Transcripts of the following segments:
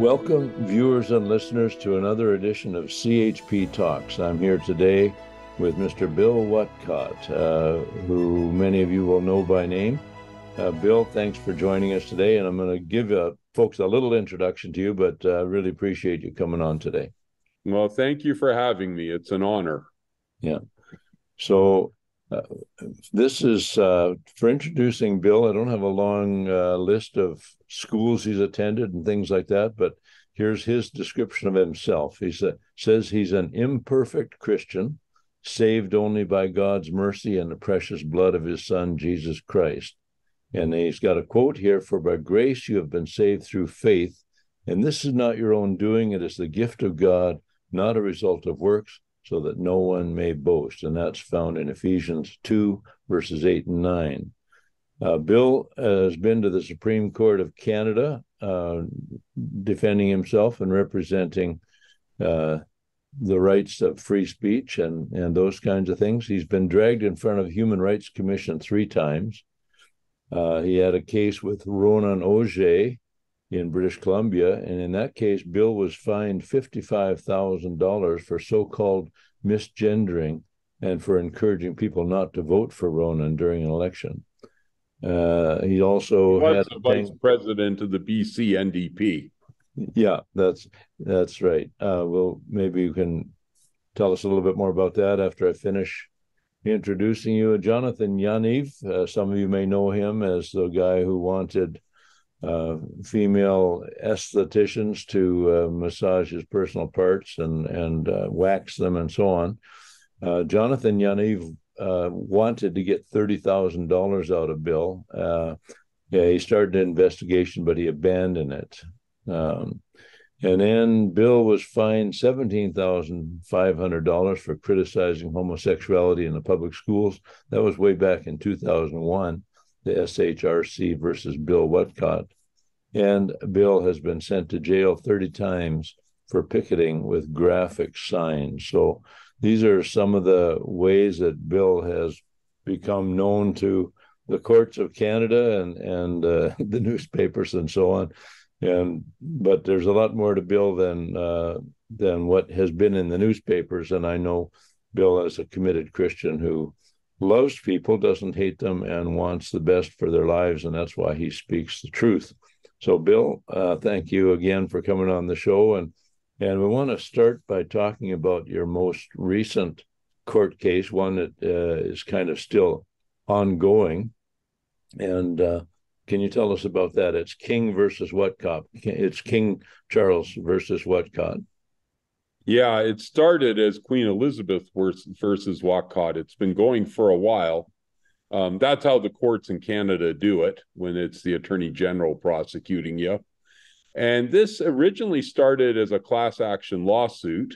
Welcome, viewers and listeners, to another edition of CHP Talks. I'm here today with Mr. Bill Whatcott, uh, who many of you will know by name. Uh, Bill, thanks for joining us today, and I'm going to give uh, folks a little introduction to you, but I uh, really appreciate you coming on today. Well, thank you for having me. It's an honor. Yeah. So, uh, this is uh, for introducing Bill. I don't have a long uh, list of schools he's attended and things like that, but here's his description of himself. He sa- says he's an imperfect Christian, saved only by God's mercy and the precious blood of his Son, Jesus Christ. And he's got a quote here For by grace you have been saved through faith, and this is not your own doing, it is the gift of God, not a result of works so that no one may boast. And that's found in Ephesians 2, verses 8 and 9. Uh, Bill has been to the Supreme Court of Canada, uh, defending himself and representing uh, the rights of free speech and, and those kinds of things. He's been dragged in front of Human Rights Commission three times. Uh, he had a case with Ronan Oger, in British Columbia. And in that case, Bill was fined $55,000 for so called misgendering and for encouraging people not to vote for Ronan during an election. Uh, he also he was the vice president of the BC NDP. Yeah, that's that's right. Uh, well, maybe you can tell us a little bit more about that after I finish introducing you. Jonathan Yaniv, uh, some of you may know him as the guy who wanted uh, female estheticians to uh, massage his personal parts and and uh, wax them and so on. Uh, Jonathan Yaniv uh, wanted to get thirty thousand dollars out of Bill. yeah, he started an investigation, but he abandoned it. Um, and then Bill was fined seventeen thousand five hundred dollars for criticizing homosexuality in the public schools. That was way back in two thousand one the SHRC versus Bill Whatcott. And Bill has been sent to jail 30 times for picketing with graphic signs. So these are some of the ways that Bill has become known to the courts of Canada and and uh, the newspapers and so on. And but there's a lot more to Bill than uh, than what has been in the newspapers. And I know Bill as a committed Christian who loves people, doesn't hate them, and wants the best for their lives. And that's why he speaks the truth. So, Bill, uh, thank you again for coming on the show. And, and we want to start by talking about your most recent court case, one that uh, is kind of still ongoing. And uh, can you tell us about that? It's King versus Whatcott. It's King Charles versus Whatcott. Yeah, it started as Queen Elizabeth versus Whatcott. It's been going for a while. Um, that's how the courts in Canada do it when it's the Attorney General prosecuting you. And this originally started as a class action lawsuit.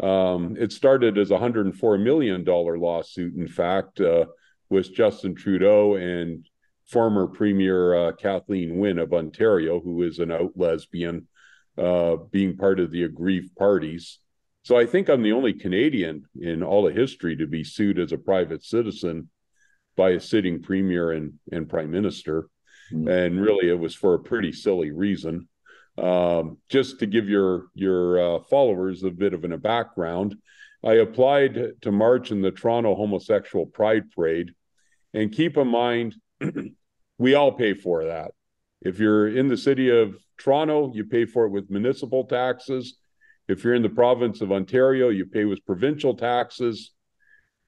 Um, it started as a $104 million lawsuit, in fact, uh, with Justin Trudeau and former Premier uh, Kathleen Wynne of Ontario, who is an out lesbian uh, being part of the aggrieved parties. So I think I'm the only Canadian in all of history to be sued as a private citizen by a sitting premier and, and prime minister. Mm-hmm. And really, it was for a pretty silly reason. Um, just to give your your uh, followers a bit of a background, I applied to march in the Toronto Homosexual Pride Parade, and keep in mind, we all pay for that. If you're in the city of Toronto, you pay for it with municipal taxes. If you're in the province of Ontario, you pay with provincial taxes.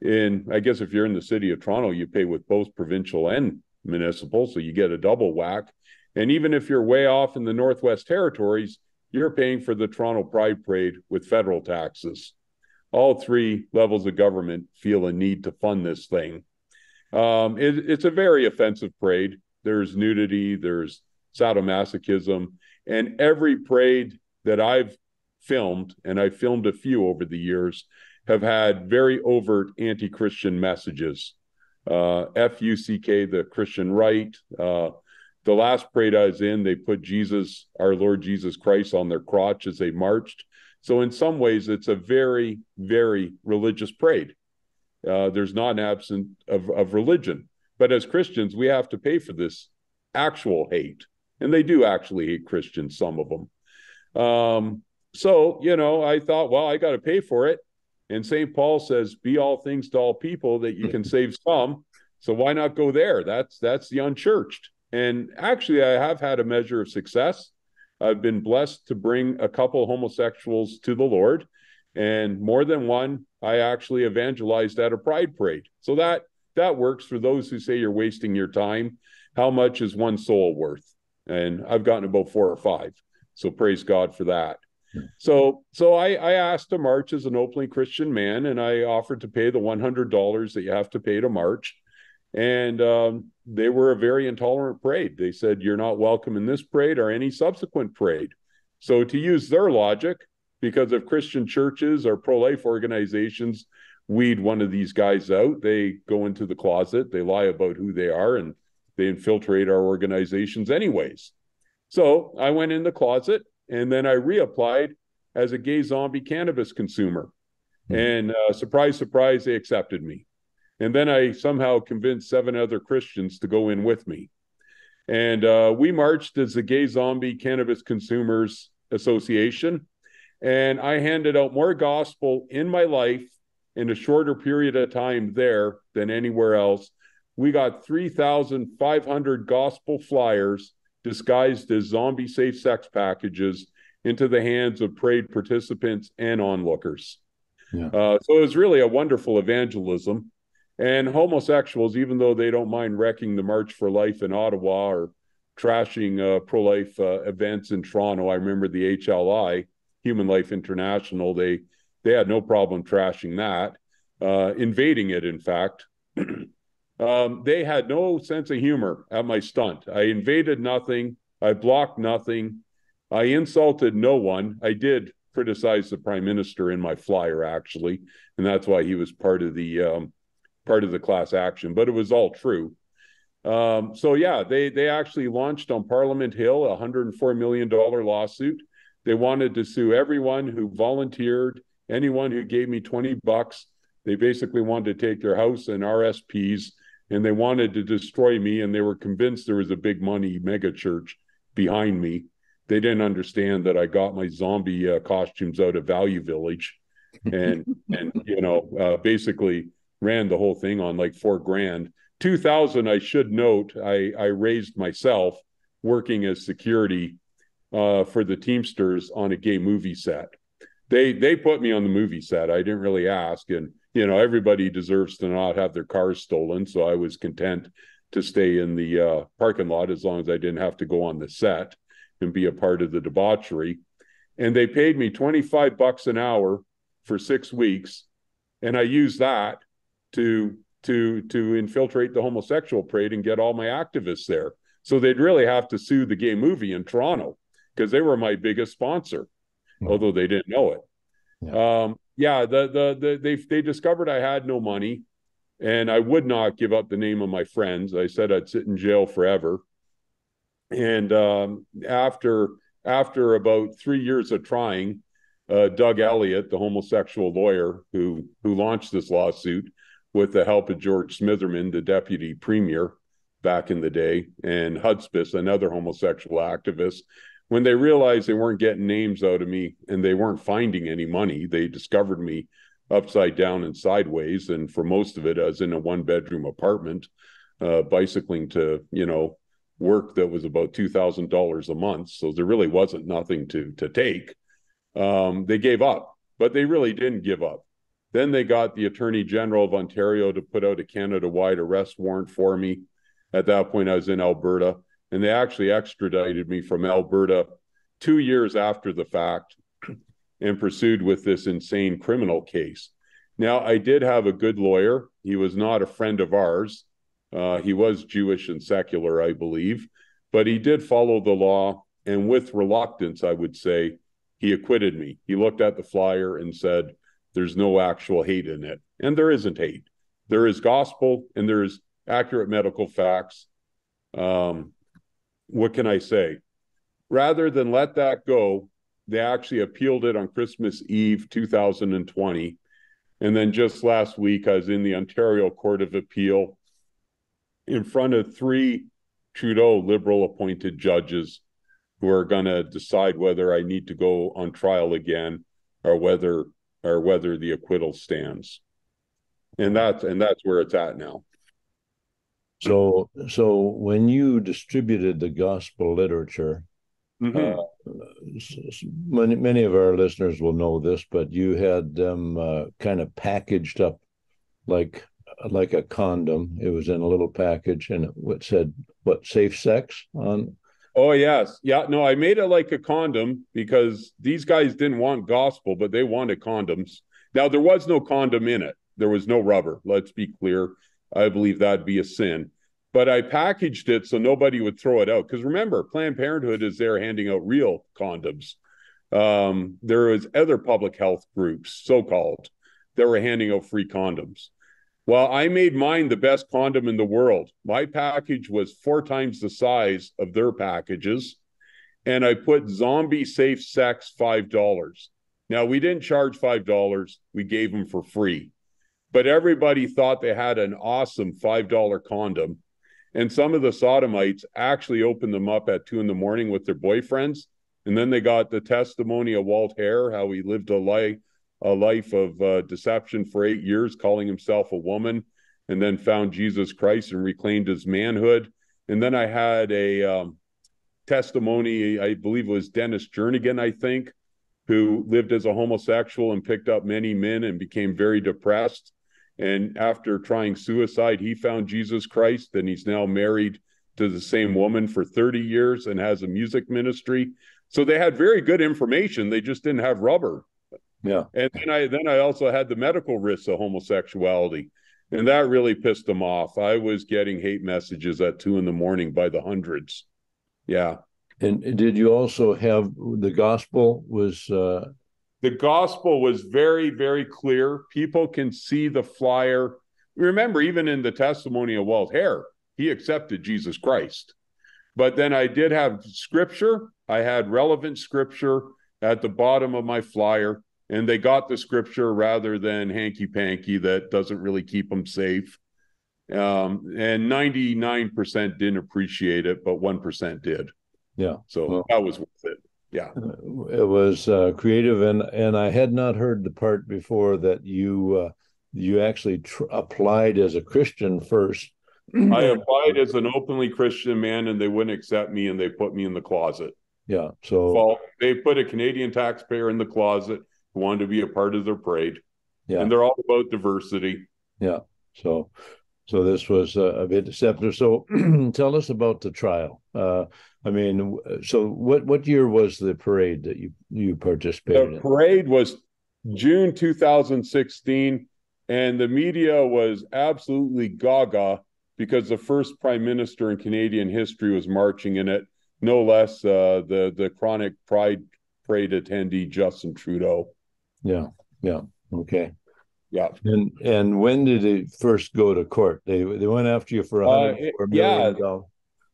And I guess if you're in the city of Toronto, you pay with both provincial and municipal, so you get a double whack. And even if you're way off in the Northwest Territories, you're paying for the Toronto Pride Parade with federal taxes. All three levels of government feel a need to fund this thing. Um, it, it's a very offensive parade. There's nudity, there's sadomasochism. And every parade that I've filmed, and I've filmed a few over the years, have had very overt anti Christian messages. Uh, FUCK, the Christian right. Uh, the last parade I was in, they put Jesus, our Lord Jesus Christ, on their crotch as they marched. So, in some ways, it's a very, very religious parade. Uh, there's not an absence of, of religion. But as Christians, we have to pay for this actual hate and they do actually hate Christians, some of them. Um, so, you know, I thought, well, I got to pay for it. And St. Paul says, be all things to all people that you can save some. So why not go there? That's that's the unchurched. And actually, I have had a measure of success. I've been blessed to bring a couple homosexuals to the Lord, and more than one I actually evangelized at a pride parade. So that that works for those who say you're wasting your time. How much is one soul worth? And I've gotten about four or five. So praise God for that. So so I, I asked to march as an openly Christian man, and I offered to pay the one hundred dollars that you have to pay to march. And um, they were a very intolerant parade. They said, You're not welcome in this parade or any subsequent parade. So, to use their logic, because if Christian churches or pro life organizations weed one of these guys out, they go into the closet, they lie about who they are, and they infiltrate our organizations, anyways. So, I went in the closet and then I reapplied as a gay zombie cannabis consumer. Mm-hmm. And uh, surprise, surprise, they accepted me. And then I somehow convinced seven other Christians to go in with me. And uh, we marched as the Gay Zombie Cannabis Consumers Association. And I handed out more gospel in my life in a shorter period of time there than anywhere else. We got 3,500 gospel flyers disguised as zombie safe sex packages into the hands of parade participants and onlookers. Yeah. Uh, so it was really a wonderful evangelism. And homosexuals, even though they don't mind wrecking the March for Life in Ottawa or trashing uh, pro life uh, events in Toronto, I remember the HLI, Human Life International, they they had no problem trashing that, uh, invading it, in fact. um, they had no sense of humor at my stunt. I invaded nothing, I blocked nothing, I insulted no one. I did criticize the prime minister in my flyer, actually, and that's why he was part of the um, part of the class action, but it was all true. Um, so yeah, they they actually launched on Parliament Hill a 104 million dollar lawsuit. They wanted to sue everyone who volunteered, anyone who gave me 20 bucks. They basically wanted to take their house and RSPs, and they wanted to destroy me. And they were convinced there was a big money mega church behind me. They didn't understand that I got my zombie uh, costumes out of Value Village, and and you know uh, basically ran the whole thing on like four grand. 2000, I should note, I, I raised myself working as security uh, for the Teamsters on a gay movie set. They they put me on the movie set. I didn't really ask, and you know everybody deserves to not have their cars stolen. So I was content to stay in the uh, parking lot as long as I didn't have to go on the set and be a part of the debauchery. And they paid me 25 bucks an hour for six weeks. And I used that to to to infiltrate the homosexual parade and get all my activists there. So they'd really have to sue the gay movie in Toronto because they were my biggest sponsor, mm-hmm. although they didn't know it. Yeah. Um, yeah, the, the the they they discovered I had no money, and I would not give up the name of my friends. I said I'd sit in jail forever. And um, after after about three years of trying, uh, Doug Elliott, the homosexual lawyer who who launched this lawsuit, with the help of George Smitherman, the deputy premier back in the day, and Hudspeth, another homosexual activist. When they realized they weren't getting names out of me and they weren't finding any money, they discovered me upside down and sideways. And for most of it, I was in a one bedroom apartment, uh, bicycling to, you know, work that was about $2,000 a month. So there really wasn't nothing to, to take. Um, they gave up, but they really didn't give up. Then they got the Attorney General of Ontario to put out a Canada wide arrest warrant for me. At that point, I was in Alberta, and they actually extradited me from Alberta two years after the fact and pursued with this insane criminal case. Now, I did have a good lawyer. He was not a friend of ours. Uh, he was Jewish and secular, I believe, but he did follow the law. And with reluctance, I would say, he acquitted me. He looked at the flyer and said, there's no actual hate in it. And there isn't hate. There is gospel and there is accurate medical facts. Um, what can I say? Rather than let that go, they actually appealed it on Christmas Eve 2020. And then just last week, I was in the Ontario Court of Appeal in front of three Trudeau Liberal appointed judges who are going to decide whether I need to go on trial again or whether or whether the acquittal stands. And that's and that's where it's at now. So so when you distributed the gospel literature, Mhm. uh, many many of our listeners will know this, but you had them uh, kind of packaged up like like a condom. It was in a little package, and it said what safe sex on. Oh yes, yeah. No, I made it like a condom because these guys didn't want gospel, but they wanted condoms. Now there was no condom in it. There was no rubber. Let's be clear. I believe that'd be a sin. But I packaged it so nobody would throw it out. Because remember, Planned Parenthood is there handing out real condoms. Um, there was other public health groups, so-called, that were handing out free condoms. Well, I made mine the best condom in the world. My package was four times the size of their packages. And I put zombie safe sex $5. Now, we didn't charge $5, we gave them for free. But everybody thought they had an awesome $5 condom. And some of the sodomites actually opened them up at two in the morning with their boyfriends. And then they got the testimony of Walt Heyer, how he lived a life a life of uh, deception for eight years, calling himself a woman, and then found Jesus Christ and reclaimed his manhood. And then I had a um, testimony, I believe it was Dennis Jernigan, I think, who lived as a homosexual and picked up many men and became very depressed. And after trying suicide, he found Jesus Christ, and he's now married to the same woman for 30 years and has a music ministry. So they had very good information. They just didn't have rubber. Yeah. And then I then I also had the medical risks of homosexuality. And that really pissed them off. I was getting hate messages at two in the morning by the hundreds. Yeah. And did you also have the gospel was uh the gospel was very, very clear. People can see the flyer. Remember, even in the testimony of Walt Heyer, he accepted Jesus Christ. But then I did have scripture. I had relevant scripture at the bottom of my flyer, and they got the scripture rather than hanky panky that doesn't really keep them safe. Um, and 99% didn't appreciate it, but 1% did. Yeah. So Well- that was worth it. Yeah. it was uh, creative and and I had not heard the part before that you uh, you actually tr- applied as a Christian first. I applied as an openly Christian man and they wouldn't accept me and they put me in the closet. yeah. So Well, they put a Canadian taxpayer in the closet who wanted to be a part of their parade. yeah. And they're all about diversity. Yeah. So, so this was a bit deceptive. So, tell us about the trial. Uh, I mean, so what what year was the parade that you you participated The in? parade was June 2016, and the media was absolutely gaga because the first prime minister in Canadian history was marching in it, no less uh, the the chronic pride parade attendee Justin Trudeau. Yeah, yeah, okay. Yeah. And and when did it first go to court? They they went after you for a Uh, hundred yeah.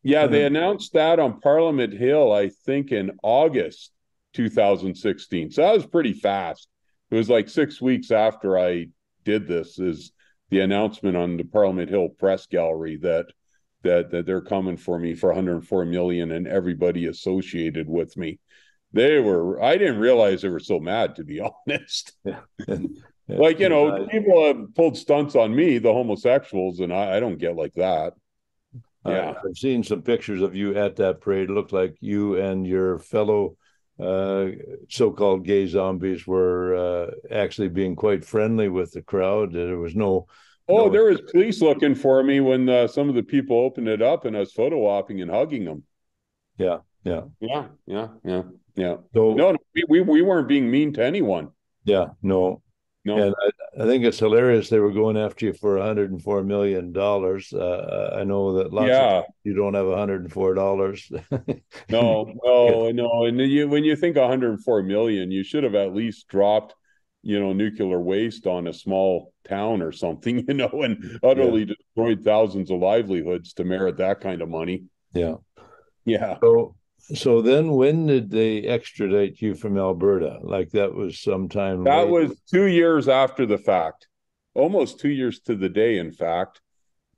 Yeah, they Mhm. announced that on Parliament Hill, I think in August 2016. So that was pretty fast. It was like six weeks after I did this is the announcement on the Parliament Hill press gallery that that that they're coming for me for 104 million and everybody associated with me. They were I didn't realize they were so mad to be honest. Like, you know, people have pulled stunts on me, the homosexuals, and I, I don't get like that. Yeah. I, I've seen some pictures of you at that parade. It looked like you and your fellow uh, so-called gay zombies were uh, actually being quite friendly with the crowd. There was no, Oh, No. there was police looking for me when uh, some of the people opened it up and I was photo opping and hugging them. yeah, yeah. Yeah, yeah, yeah, yeah. So No, no we, we we weren't being mean to anyone. yeah, no. No, And I, I think it's hilarious they were going after you for 104 million dollars. Uh, I know that lots of yeah, you don't have 104 dollars. no, no, no. And you when you think 104 million, you should have at least dropped, you know, nuclear waste on a small town or something, you know, and utterly destroyed thousands of livelihoods to merit that kind of money. yeah. Yeah. So so then when did they extradite you from Alberta? Like that was sometime That late- was two years after the fact, almost two years to the day, in fact.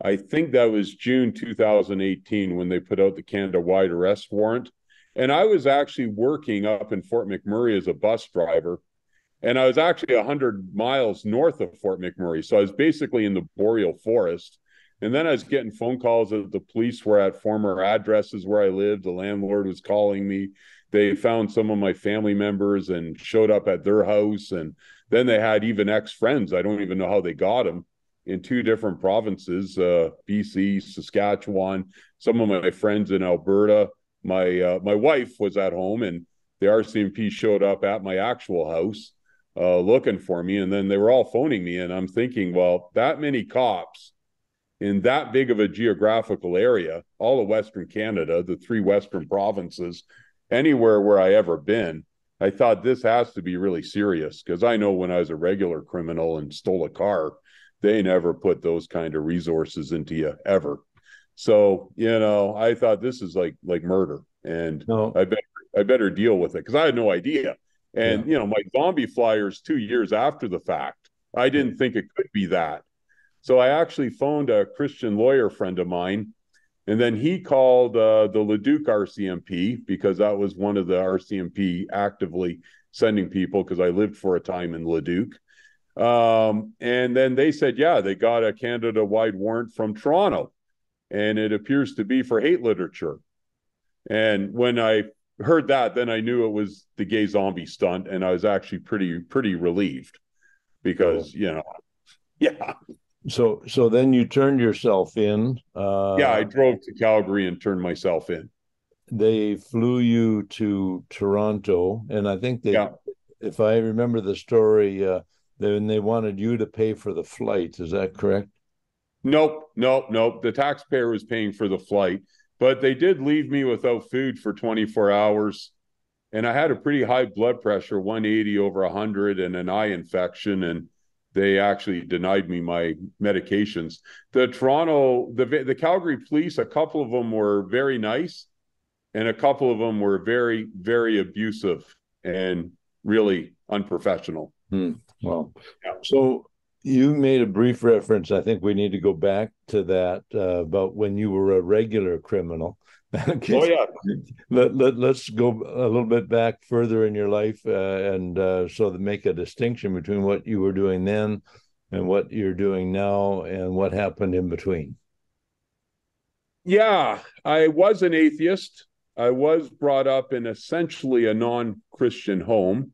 I think that was June 2018 when they put out the Canada wide arrest warrant. And I was actually working up in Fort McMurray as a bus driver. And I was actually 100 miles north of Fort McMurray. So I was basically in the boreal forest. And then I was getting phone calls that the police were at former addresses where I lived. The landlord was calling me. They found some of my family members and showed up at their house. And then they had even ex friends. I don't even know how they got them in two different provinces uh, BC, Saskatchewan, some of my friends in Alberta my uh, my wife was at home and the RCMP showed up at my actual house uh, looking for me, and then they were all phoning me, and I'm thinking, well, that many cops in that big of a geographical area, all of Western Canada, the three Western provinces, anywhere where I ever been, I thought this has to be really serious because I know when I was a regular criminal and stole a car, they never put those kind of resources into you ever. So, you know, I thought this is like like murder and no. I better I better deal with it because I had no idea. And yeah. you know, my zombie flyers two years after the fact, I didn't think it could be that. So I actually phoned a Christian lawyer friend of mine, and then he called uh, the Leduc RCMP because that was one of the RCMP actively sending people because I lived for a time in Leduc. Um, and then they said, yeah, they got a Canada wide warrant from Toronto and it appears to be for hate literature. And when I heard that, then I knew it was the gay zombie stunt, and I was actually pretty pretty relieved because you know, yeah. So so then you turned yourself in. Uh, yeah, I drove to Calgary and turned myself in. They flew you to Toronto, and I think they, yeah. if I remember the story, uh, then they wanted you to pay for the flight. Is that correct? Nope, nope, nope. The taxpayer was paying for the flight, but they did leave me without food for 24 hours. And I had a pretty high blood pressure, 180 over 100, and an eye infection. And they actually denied me my medications. The Toronto, the the Calgary police, a couple of them were very nice, and a couple of them were very, very abusive and really unprofessional. Hmm. Well, yeah. so you made a brief reference. I think we need to go back to that uh, about when you were a regular criminal. Oh yeah. Let, let, let's go a little bit back further in your life uh, and uh, so to make a distinction between what you were doing then and what you're doing now and what happened in between. Yeah, I was an atheist. I was brought up in essentially a non-Christian home.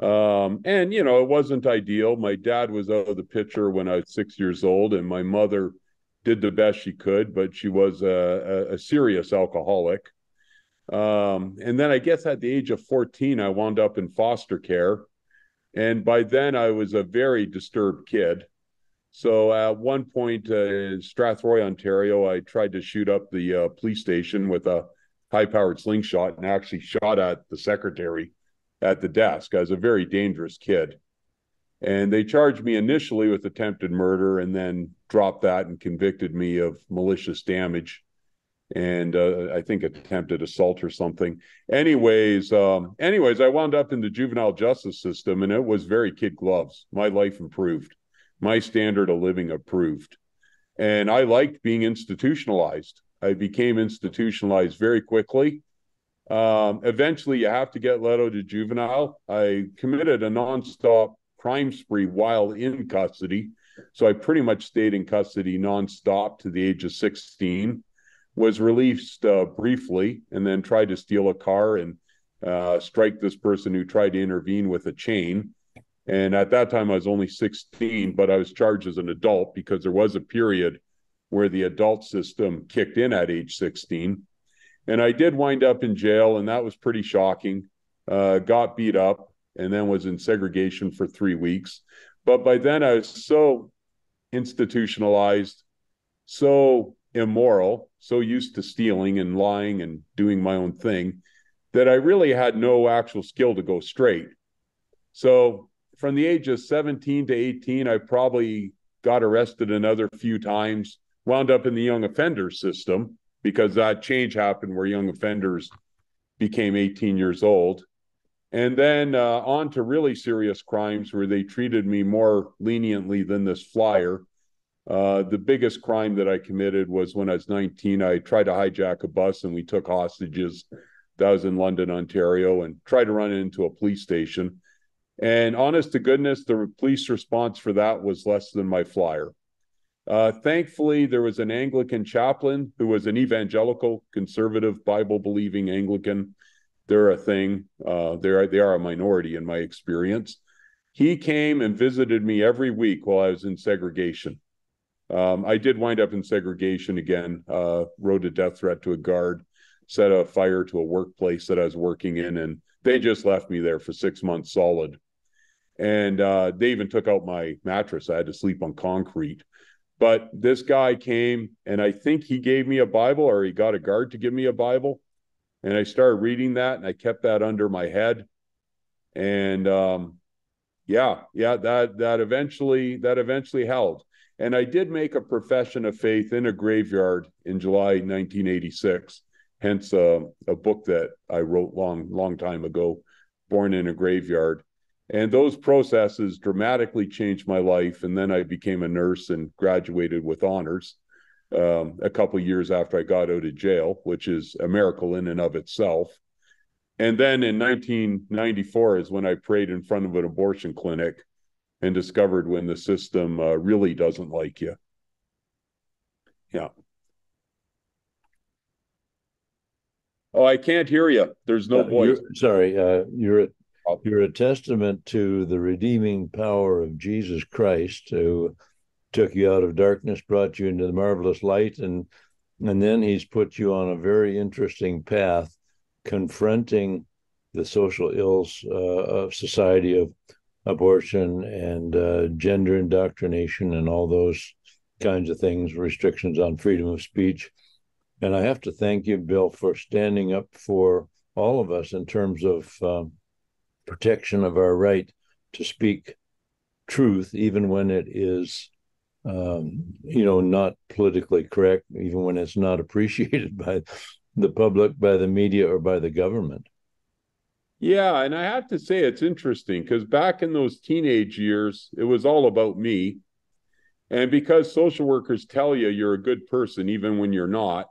Um, and you know, it wasn't ideal. My dad was out of the picture when I was six years old, and my mother did the best she could, but she was a, a, a serious alcoholic. Um, and then I guess at the age of 14, I wound up in foster care. And by then I was a very disturbed kid. So at one point uh, in Strathroy, Ontario, I tried to shoot up the uh, police station with a high powered slingshot and actually shot at the secretary at the desk. I was a very dangerous kid. And they charged me initially with attempted murder and then dropped that and convicted me of malicious damage and uh, I think attempted assault or something. Anyways, um, anyways, I wound up in the juvenile justice system and it was very kid gloves. My life improved. My standard of living improved. And I liked being institutionalized. I became institutionalized very quickly um, eventually, you have to get let out of juvenile. I committed a nonstop crime spree while in custody. So I pretty much stayed in custody nonstop to the age of 16. Was released uh, briefly and then tried to steal a car and uh, strike this person who tried to intervene with a chain. And at that time, I was only 16, but I was charged as an adult because there was a period where the adult system kicked in at age 16. And I did wind up in jail, and that was pretty shocking. Uh, got beat up and then was in segregation for three weeks. But by then, I was so institutionalized, so immoral, so used to stealing and lying and doing my own thing that I really had no actual skill to go straight. So from the age of 17 to 18, I probably got arrested another few times, wound up in the young offender system because that change happened where young offenders became 18 years old. And then uh, on to really serious crimes where they treated me more leniently than this flyer. Uh, the biggest crime that I committed was when I was 19. I tried to hijack a bus and we took hostages That was in London, Ontario, and tried to run into a police station. And honest to goodness, the police response for that was less than my flyer. Uh, thankfully, there was an Anglican chaplain who was an evangelical, conservative, Bible believing Anglican. They're a thing. Uh, they're they are a minority in my experience. He came and visited me every week while I was in segregation. Um, I did wind up in segregation again. Uh, wrote a death threat to a guard, set a fire to a workplace that I was working in, and they just left me there for six months solid. And uh, they even took out my mattress. I had to sleep on concrete. But this guy came and I think he gave me a Bible or he got a guard to give me a Bible. And I started reading that and I kept that under my head. And um, yeah, yeah, that that eventually that eventually held. And I did make a profession of faith in a graveyard in July 1986. Hence uh, a book that I wrote long, long time ago, Born in a Graveyard. And those processes dramatically changed my life. And then I became a nurse and graduated with honors um, a couple years after I got out of jail, which is a miracle in and of itself. And then in 1994 is when I prayed in front of an abortion clinic and discovered when the system uh, really doesn't like you. Yeah. Oh, I can't hear you. There's no uh, voice. Sorry, uh, you're a, you're a testament to the redeeming power of Jesus Christ, who took you out of darkness, brought you into the marvelous light, and and then He's put you on a very interesting path, confronting the social ills uh, of society of abortion and uh, gender indoctrination and all those kinds of things, restrictions on freedom of speech. And I have to thank you, Bill, for standing up for all of us in terms of um, protection of our right to speak truth, even when it is, um, you know, not politically correct, even when it's not appreciated by the public, by the media, or by the government. Yeah, and I have to say it's interesting because back in those teenage years, it was all about me. And because social workers tell you you're a good person even when you're not,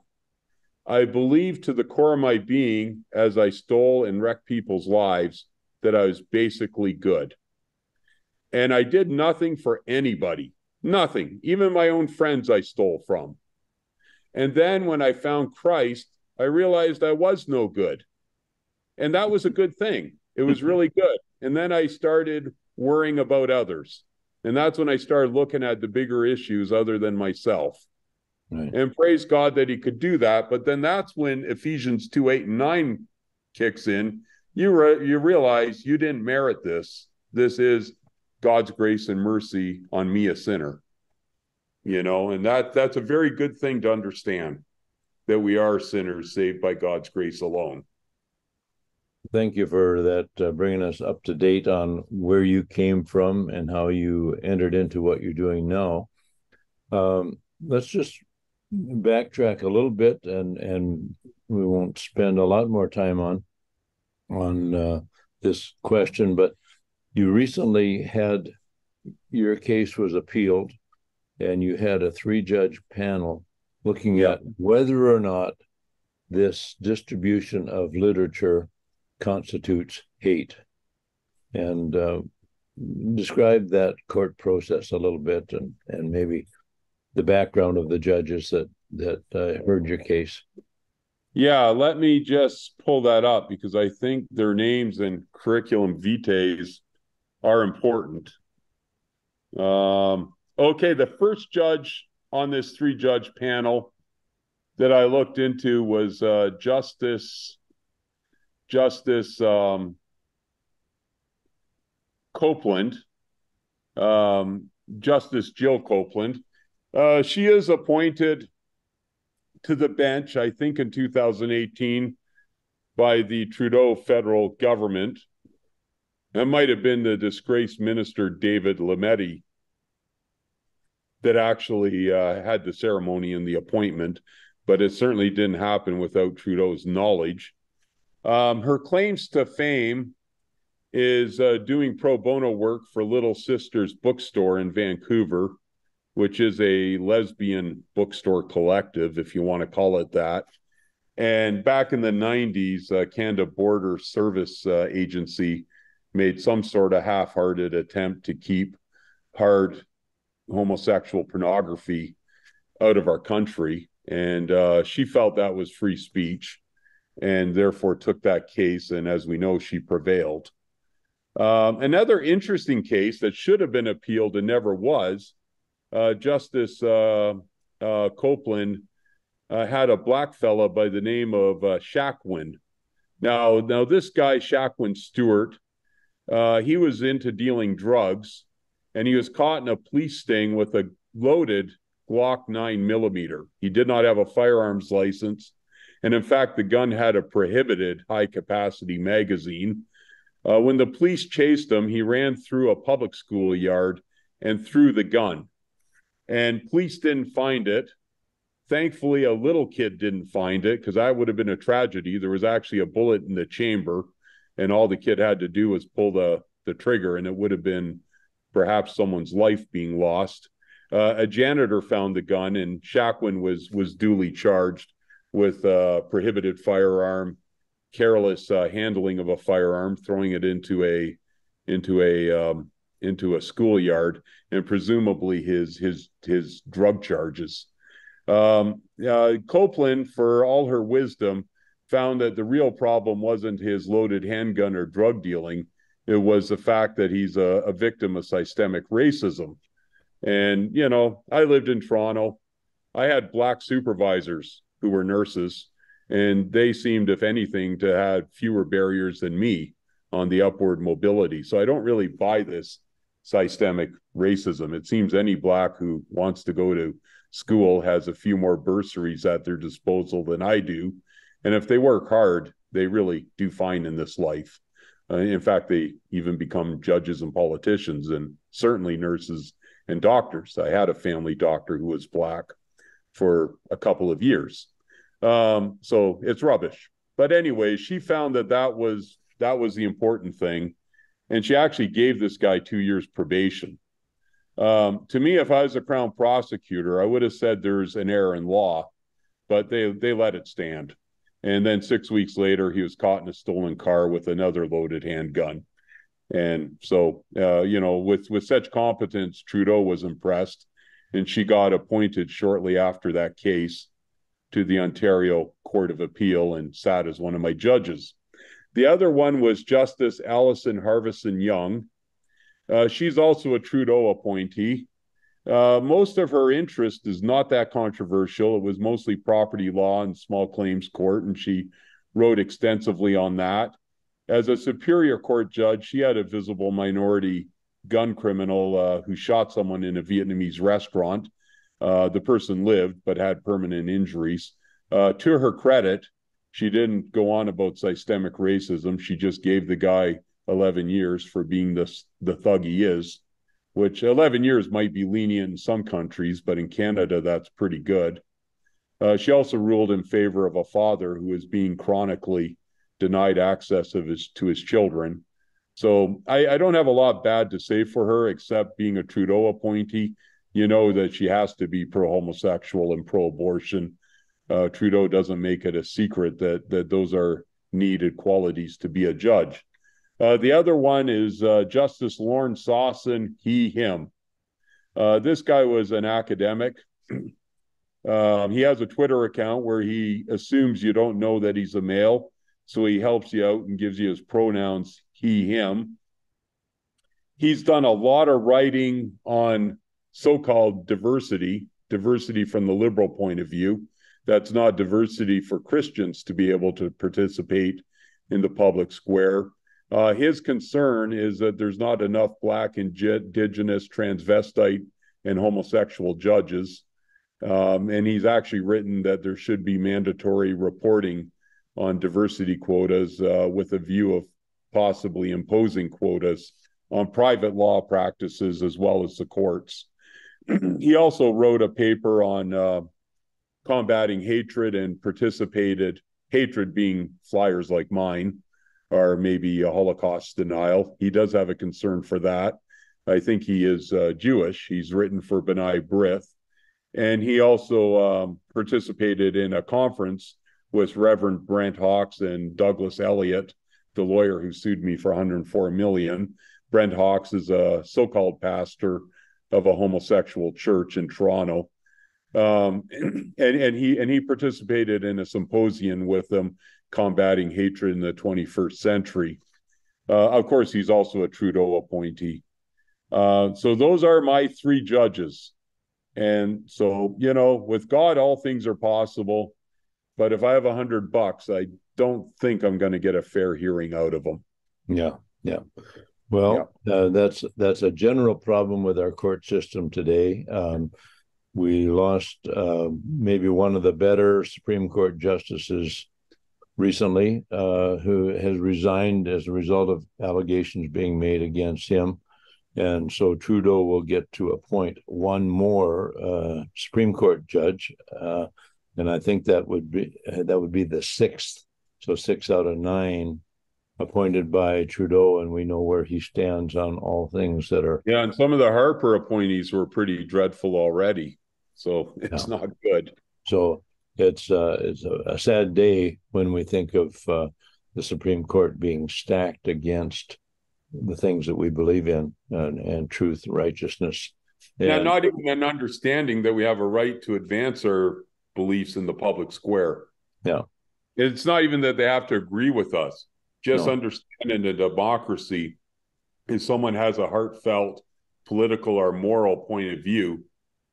I believe to the core of my being, as I stole and wrecked people's lives, that I was basically good. And I did nothing for anybody, nothing, even my own friends I stole from. And then when I found Christ, I realized I was no good. And that was a good thing. It was really good. And then I started worrying about others. And that's when I started looking at the bigger issues other than myself. Right. And praise God that he could do that. But then that's when Ephesians 2 8 and 9 kicks in you re- you realize you didn't merit this. This is God's grace and mercy on me, a sinner. You know, and that that's a very good thing to understand that we are sinners saved by God's grace alone. Thank you for that, uh, bringing us up to date on where you came from and how you entered into what you're doing now. Um, let's just backtrack a little bit, and and we won't spend a lot more time on on uh, this question, but you recently had your case was appealed and you had a three judge panel looking yeah. at whether or not this distribution of literature constitutes hate. And uh, describe that court process a little bit and, and maybe the background of the judges that, that uh, heard your case. Yeah, let me just pull that up because I think their names and curriculum vitae are important. Um, okay, the first judge on this three judge panel that I looked into was uh, Justice Justice um, Copeland, um, Justice Jill Copeland. Uh, she is appointed to the bench, I think in 2018, by the Trudeau federal government. That might have been the disgraced minister David Lametti that actually uh, had the ceremony and the appointment, but it certainly didn't happen without Trudeau's knowledge. Um, her claims to fame is uh, doing pro bono work for Little Sisters Bookstore in Vancouver which is a lesbian bookstore collective, if you want to call it that. And back in the 90s, uh, Canada Border Service uh, Agency made some sort of half hearted attempt to keep hard homosexual pornography out of our country. And uh, she felt that was free speech and therefore took that case. And as we know, she prevailed. Um, another interesting case that should have been appealed and never was uh, Justice uh, uh Copeland uh, had a black fella by the name of uh, Shaqwin. Now, now this guy shackwin Stewart, uh, he was into dealing drugs, and he was caught in a police sting with a loaded Glock nine millimeter. He did not have a firearms license, and in fact, the gun had a prohibited high capacity magazine. Uh, when the police chased him, he ran through a public school yard and threw the gun. And police didn't find it. Thankfully, a little kid didn't find it because that would have been a tragedy. There was actually a bullet in the chamber, and all the kid had to do was pull the, the trigger, and it would have been perhaps someone's life being lost. Uh, a janitor found the gun, and Shaqwin was was duly charged with uh, prohibited firearm, careless uh, handling of a firearm, throwing it into a into a um, into a schoolyard, and presumably his his his drug charges. Um, uh, Copeland, for all her wisdom, found that the real problem wasn't his loaded handgun or drug dealing. It was the fact that he's a, a victim of systemic racism. And, you know, I lived in Toronto. I had black supervisors who were nurses, and they seemed, if anything, to have fewer barriers than me on the upward mobility. So I don't really buy this systemic racism. It seems any black who wants to go to school has a few more bursaries at their disposal than I do. And if they work hard, they really do fine in this life. Uh, in fact, they even become judges and politicians, and certainly nurses and doctors. I had a family doctor who was black for a couple of years. Um, so it's rubbish. But anyway, she found that that was that was the important thing, and she actually gave this guy two years probation. Um, to me, if I was a Crown prosecutor, I would have said there's an error in law, but they they let it stand. And then six weeks later, he was caught in a stolen car with another loaded handgun. And so, uh, you know, with with such competence, Trudeau was impressed, and she got appointed shortly after that case to the Ontario Court of Appeal and sat as one of my judges. The other one was Justice Alison Harvison Young, uh, she's also a Trudeau appointee. Uh, most of her interest is not that controversial. It was mostly property law and small claims court, and she wrote extensively on that. As a Superior Court judge, she had a visible minority gun criminal uh, who shot someone in a Vietnamese restaurant. Uh, the person lived but had permanent injuries. Uh, to her credit, she didn't go on about systemic racism. She just gave the guy 11 years for being the, the thug he is, which 11 years might be lenient in some countries, but in Canada, that's pretty good. Uh, she also ruled in favor of a father who is being chronically denied access of his to his children. So I, I don't have a lot bad to say for her, except being a Trudeau appointee. You know that she has to be pro homosexual and pro abortion. Uh, Trudeau doesn't make it a secret that that those are needed qualities to be a judge. Uh, the other one is uh, Justice Lorne Sossin, he, him. Uh, this guy was an academic. um, he has a Twitter account where he assumes you don't know that he's a male. So he helps you out and gives you his pronouns, he, him. He's done a lot of writing on so called diversity, diversity from the liberal point of view. That's not diversity for Christians to be able to participate in the public square. Uh, his concern is that there's not enough Black, Indigenous, transvestite, and homosexual judges. Um, and he's actually written that there should be mandatory reporting on diversity quotas uh, with a view of possibly imposing quotas on private law practices as well as the courts. he also wrote a paper on uh, combating hatred and participated, hatred being flyers like mine, or maybe a Holocaust denial. He does have a concern for that. I think he is uh, Jewish. He's written for B'nai B'rith. And he also um, participated in a conference with Reverend Brent Hawkes and Douglas Elliott, the lawyer who sued me for 104 million. Brent Hawkes is a so-called pastor of a homosexual church in Toronto. Um, and, and he and he participated in a symposium with them combating hatred in the 21st century. Uh, of course, he's also a Trudeau appointee. Uh, so those are my three judges. And so, you know, with God, all things are possible. But if I have a hundred bucks, I don't think I'm going to get a fair hearing out of them. Yeah, yeah. Well, yeah. Uh, that's that's a general problem with our court system today. Um, we lost uh, maybe one of the better Supreme Court justices recently, uh, who has resigned as a result of allegations being made against him. And so Trudeau will get to appoint one more uh, Supreme Court judge, uh, and I think that would be that would be the sixth. So six out of nine appointed by Trudeau, and we know where he stands on all things that are. Yeah, and some of the Harper appointees were pretty dreadful already, so it's yeah. not good. So it's uh, it's a, a, sad day when we think of uh, the Supreme Court being stacked against the things that we believe in and, and truth, righteousness. And, yeah, not even an understanding that we have a right to advance our beliefs in the public square. Yeah. It's not even that they have to agree with us. Just no. understanding a democracy if someone has a heartfelt political or moral point of view,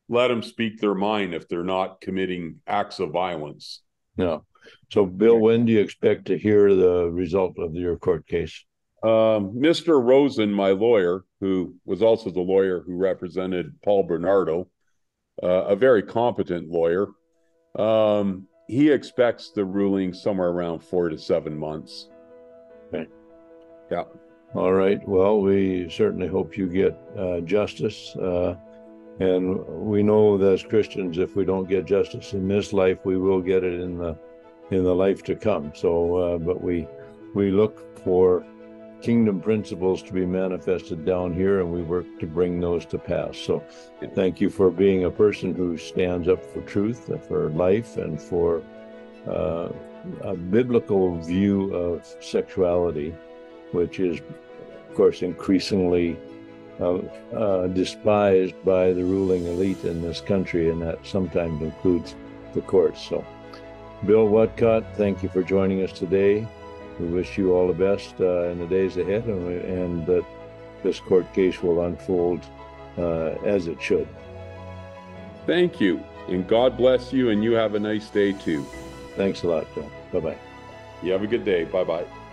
let them speak their mind if they're not committing acts of violence. No. So, Bill, when do you expect to hear the result of your court case? Um, Mr. Rosen, my lawyer, who was also the lawyer who represented Paul Bernardo, uh, a very competent lawyer, um, he expects the ruling somewhere around four to seven months. Okay. Yeah. All right. Well, we certainly hope you get uh, justice. Uh, and we know that as Christians, if we don't get justice in this life, we will get it in the in the life to come. So, uh, but we we look for kingdom principles to be manifested down here, and we work to bring those to pass. So, thank you for being a person who stands up for truth, for life, and for uh, a biblical view of sexuality, which is, of course, increasingly uh, uh, despised by the ruling elite in this country, and that sometimes includes the courts. So, Bill Whatcott, thank you for joining us today we wish you all the best uh, in the days ahead and, and, that this court case will unfold uh, as it should. Thank you. And God bless you, and you have a nice day too. Thanks a lot, John. Bye bye. You have a good day. Bye bye.